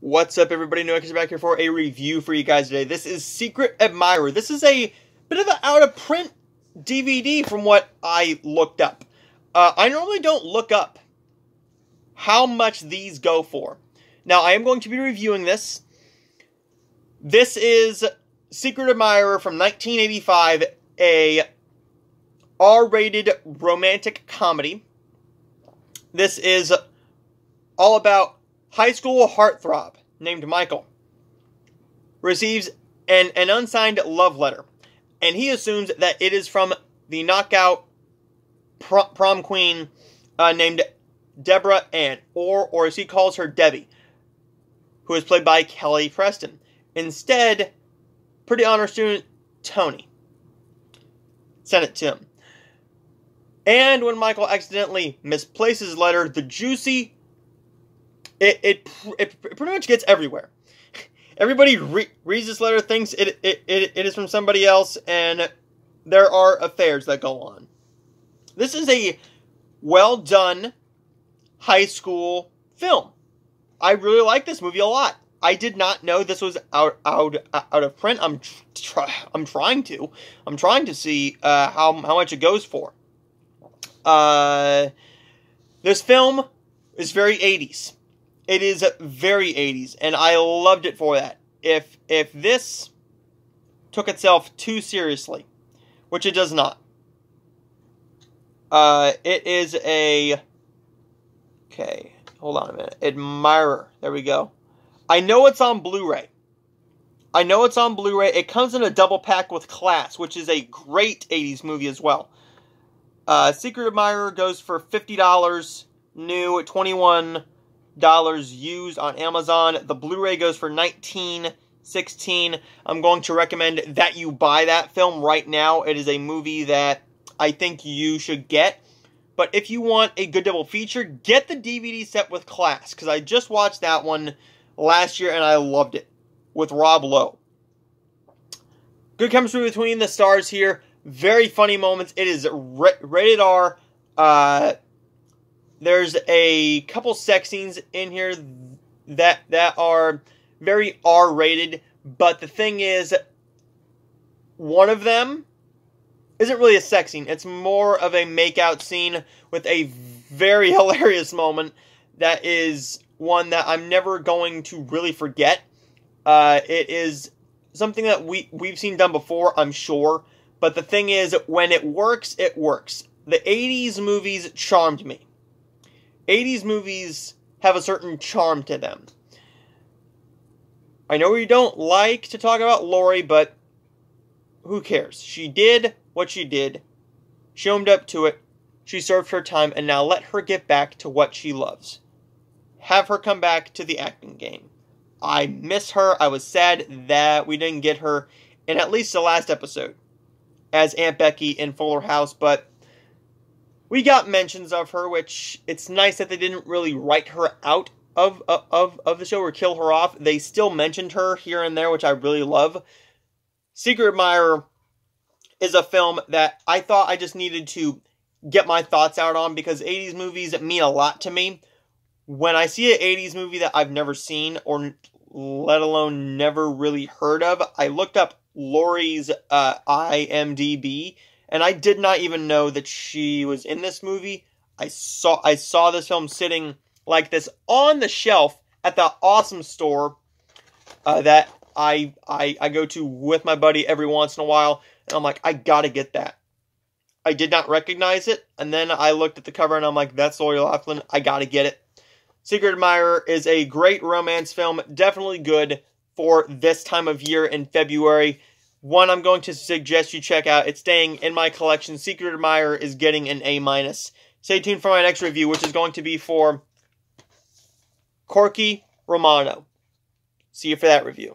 What's up, everybody? Noah is back here for a review for you guys today. This is Secret Admirer. This is a bit of an out of print DVD from what I looked up. Uh, I normally don't look up how much these go for. Now, I am going to be reviewing this. This is Secret Admirer from 1985, a R-rated romantic comedy. This is all about high school heartthrob named Michael receives an, an unsigned love letter, and he assumes that it is from the knockout prom, prom queen uh, named Deborah Ann, or, or as he calls her, Debbie, who is played by Kelly Preston. Instead, pretty honor student Toni sent it to him. And when Michael accidentally misplaces letter, the juicy it, it, it pretty much gets everywhere. Everybody re- reads this letter, thinks it, it, it, it is from somebody else, and there are affairs that go on. This is a well done high school film. I really like this movie a lot. I did not know this was out out out of print. I'm try, I'm trying to I'm trying to see uh, how how much it goes for. Uh, this film is very 80s. It is very 80s, and I loved it for that. If if this took itself too seriously, which it does not, uh, it is a okay. Hold on a minute. Admirer. There we go. I know it's on Blu-ray. I know it's on Blu-ray. It comes in a double pack with Class, which is a great 80s movie as well. Uh, Secret Admirer goes for $50 new, 21 dollars used on Amazon. The Blu-ray goes for 1916. I'm going to recommend that you buy that film right now. It is a movie that I think you should get. But if you want a good double feature, get the DVD set with Class because I just watched that one last year and I loved it with Rob Lowe. Good chemistry between the stars here. Very funny moments. It is rated R. Uh, there's a couple sex scenes in here that that are very R-rated, but the thing is, one of them isn't really a sex scene. It's more of a makeout scene with a very hilarious moment that is one that I'm never going to really forget. Uh, it is something that we we've seen done before, I'm sure. But the thing is, when it works, it works. The 80s movies charmed me. 80s movies have a certain charm to them. I know we don't like to talk about Lori, but who cares? She did what she did. She owned up to it. She served her time, and now let her get back to what she loves. Have her come back to the acting game. I miss her. I was sad that we didn't get her in at least the last episode as Aunt Becky in Fuller House, but we got mentions of her, which it's nice that they didn't really write her out of of of the show or kill her off. They still mentioned her here and there, which I really love. Secret Admirer is a film that I thought I just needed to get my thoughts out on because 80s movies mean a lot to me. When I see an 80s movie that I've never seen or let alone never really heard of, I looked up Lori's uh, IMDb and I did not even know that she was in this movie. I saw I saw this film sitting like this on the shelf at the awesome store uh, that I, I I go to with my buddy every once in a while, and I'm like, I gotta get that. I did not recognize it, and then I looked at the cover and I'm like, that's Lori Loughlin. I gotta get it. Secret Admirer is a great romance film, definitely good for this time of year in February. One I'm going to suggest you check out. It's staying in my collection. Secret Admirer is getting an A minus. Stay tuned for my next review, which is going to be for Corky Romano. See you for that review.